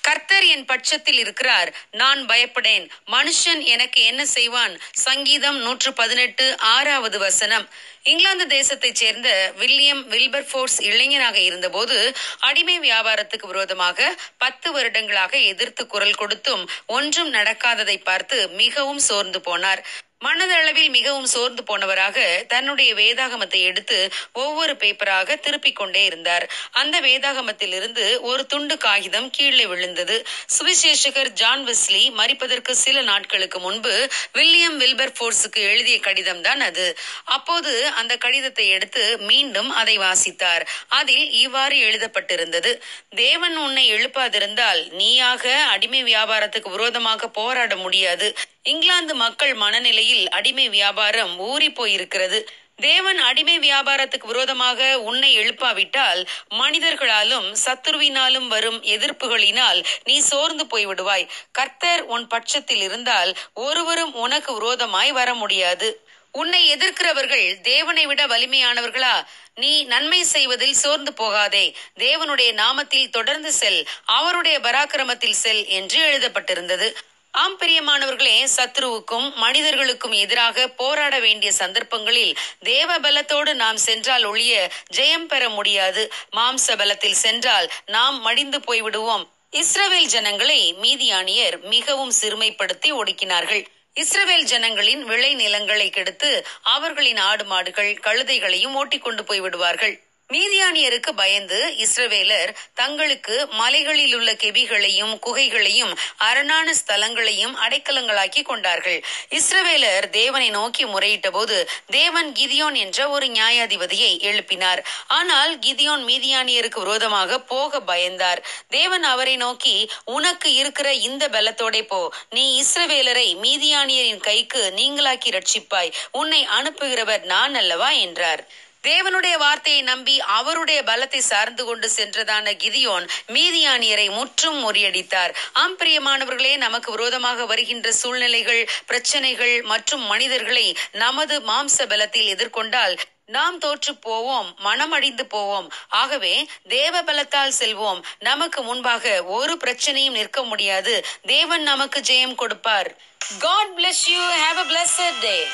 கர்த்தர் என் பட்சத்தில் இருக்கிறார். நான் பயப்படேன். மனுஷன் எனக்கு என்ன செய்வான்? சங்கீதம் நூற்று பதினெட்டு ஆறாவது வசனம். இங்கிலாந்து தேசத்தைச் சேர்ந்த வில்லியம் வில்பர் ஃபோர்ஸ் இளைஞனாக இருந்தபோது அடிமை வியாபாரத்துக்கு விரோதமாக பத்து வருடங்களாக எதிர்த்து குரல் கொடுத்தும் ஒன்றும் நடக்காததை பார்த்து மிகவும் சோர்ந்து போனார். மனதளவில் மிகவும் சோர்ந்து போனவராக தன்னுடைய வேதாகமத்தை எடுத்து ஒவ்வொரு பேப்பராக திருப்பிக் கொண்டே இருந்தார். அந்த வேதாகமத்தில் இருந்து ஒரு துண்டு காகிதம் கீழே விழுந்தது. சுவிசேஷகர் ஜான் வெஸ்லி மறிப்பதற்கு சில நாட்களுக்கு முன்பு வில்லியம் வில்பர் போர்ஸுக்கு எழுதிய கடிதம் தான் அது. அப்போது அந்த கடிதத்தை எடுத்து மீண்டும் அதை வாசித்தார். அதில் இவ்வாறு எழுதப்பட்டிருந்தது. தேவன் உன்னை எழுப்பாதிருந்தால் நீயாக அடிமை வியாபாரத்துக்கு விரோதமாக போராட முடியாது. இங்கிலாந்து மக்கள் மனநிலையில் அடிமை வியாபாரம் ஊறி போயிருக்கிறது. தேவன் அடிமை வியாபாரத்துக்கு விரோதமாக உன்னை எழுப்பாவிட்டால் மனிதர்களாலும் சத்துருவினாலும் வரும் எதிர்ப்புகளினால் நீ சோர்ந்து போய்விடுவாய். கர்த்தர் உன் பட்சத்தில் இருந்தால் ஒருவரும் உனக்கு விரோதமாய் வர முடியாது. உன்னை எதிர்க்கிறவர்கள் தேவனை விட வலிமையானவர்களா? நீ நன்மை செய்வதில் சோர்ந்து போகாதே. தேவனுடைய நாமத்தில் தொடர்ந்து செல். அவருடைய பராக்கிரமத்தில் செல் என்று எழுதப்பட்டிருந்தது. ஆம் பிரியமானவர்களே சத்ருவுக்கும் மனிதர்களுக்கும் எதிராக போராட வேண்டிய சந்தர்ப்பங்களில் தேவ பலத்தோடு நாம் சென்றால் ஒழிய ஜெயம் பெற முடியாது. மாம்ச பலத்தில் சென்றால் நாம் மடிந்து போய்விடுவோம். இஸ்ரவேல் ஜனங்களை மீதியானியர் மிகவும் சிறுமைப்படுத்தி ஒடுக்கினார்கள். இஸ்ரவேல் ஜனங்களின் விளை நிலங்களை கெடுத்து அவர்களின் ஆடு மாடுகள் கழுதைகளையும் ஓட்டிக்கொண்டு கொண்டு போய்விடுவார்கள். மீதியானியருக்கு பயந்து இஸ்ரவேலர் தங்களுக்கு மலைகளில் உள்ள கெபிகளையும் குகைகளையும் அரணான ஸ்தலங்களையும் அடைக்கலங்களாக்கி கொண்டார்கள். இஸ்ரவேலர் தேவனை நோக்கி முறையிட்ட போது தேவன் கிதியோன் என்ற ஒரு நியாயாதிபதியை எழுப்பினார். ஆனால் கிதியோன் மீதியானியருக்கு விரோதமாக போக பயந்தார். தேவன் அவரை நோக்கி உனக்கு இருக்கிற இந்த பலத்தோடே போ. நீ இஸ்ரவேலரை மீதியானியரின் கைக்கு நீங்களாக்கி ரட்சிப்பாய். உன்னை அனுப்புகிறவர் நான் அல்லவா? என்றார். தேவனுடைய வார்த்தையை நம்பி அவருடைய பலத்தை சார்ந்து கொண்டு சென்றதான கிதியோன் மீதியானியரை முற்றும் முறியடித்தார். ஆம் பிரியமானவர்களே நமக்கு விரோதமாக வருகின்ற சூழ்நிலைகள் பிரச்சனைகள் மற்றும் மனிதர்களை நமது மாம்ச பலத்தில் எதிர்கொண்டால் நாம் தோற்று போவோம் மனம் அடிந்து போவோம். ஆகவே தேவ பலத்தால் செல்வோம். நமக்கு முன்பாக ஒரு பிரச்சனையும் நிற்க முடியாது. தேவன் நமக்கு ஜெயம் கொடுப்பார். God bless you have a blessed day